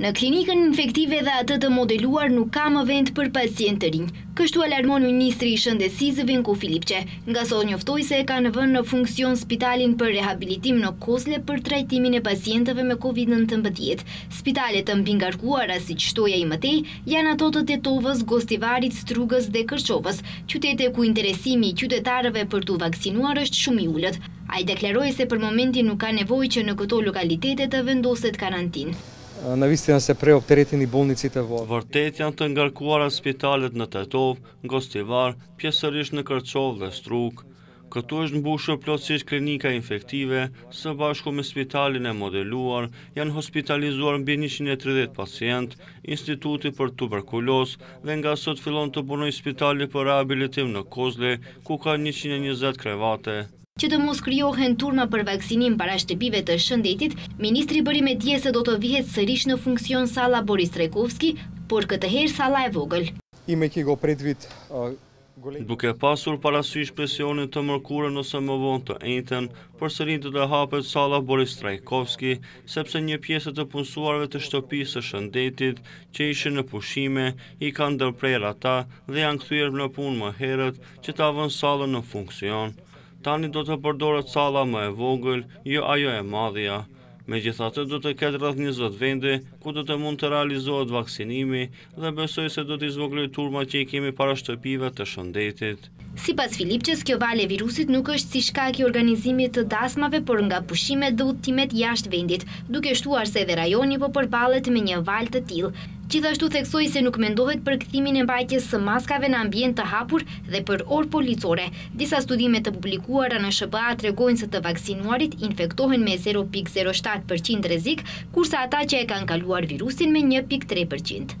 Në klinikën infektive dhe atë të modeluar nuk ka më vend për pacientë të rinj. Kështu alarmon ministri i Shëndetësisë Venko Filipçe, nga sot njoftoi se e kanë vënë në funksion spitalin për rehabilitim në Kozle për trajtimin e pacientëve me Covid nëntëmbëdhjetë. Spitale të mbingarkuara, siç shtoi ai më tej, janë ato të Tetovës, Gostivarit, Strugës dhe Kërçovës, qytete ku interesimi i qytetarëve për t'u vaksinuar është shumë i ulët. Ai deklaroi se për momentin nuk ka nevojë që në këto lokalitete të vendoset karantinë. Navistina se preoptereteni bolnicite vo Te. Vërtet janë të ngarkuara spitalet në Tetovë, Gostivar, pjesërisht në Kërçovë dhe Strugë. Këtu është mbushur plotësisht klinika infektive, së bashku me spitalin e modeluar, janë hospitalizuar mbi njëqind e tridhjetë pacientë, Instituti për Tuberkulozë dhe nga sot fillon të punojë spitali për rehabilitim në Kozle, ku ka njëqind e njëzet krevate. Që të mos krijohen turma për vaksinim para shtëpive të shëndetit, ministri bëri me dije se do të vihet sërish në funksion salla Boris Trajkovski, por këtë herë salla e vogël. Duke pasur parasysh presionin të mërkurën ose më vonë të enjten, përsëri do të hapet salla Boris Trajkovski, sepse një pjesë e të punësuarve të shtëpisë së shëndetit, që ishin në pushime, i kanë ndërprerë ata dhe janë kthyer në punë më herët që ta vënë sallën në funksion. Tani do të përdoret salla më e vogël, jo ajo e madhja. Megjithatë do të ketë rreth njëzet vende ku do të mund të realizohet vaksinimi dhe besoj se do t'i zvogëlojë turmat që i kemi para shtëpive të shëndetit. Sipas Filipçes, kjo valë e virusit nuk është si shkak i organizimit të dasmave, por nga pushimet dhe udhëtimet jashtë vendit, duke shtuar se edhe rajoni po përballet me një valë të tillë. Gjithashtu theksoi se nuk mendohet për kthimin e mbajtjes së maskave në ambient të hapur dhe për orë policore. Disa studime të publikuara në SHBA tregojnë se të vaksinuarit infektohen me zero pikë zero shtatë për qind rrezik, kurse ata që e kanë kaluar virusin me një pikë tre për qind.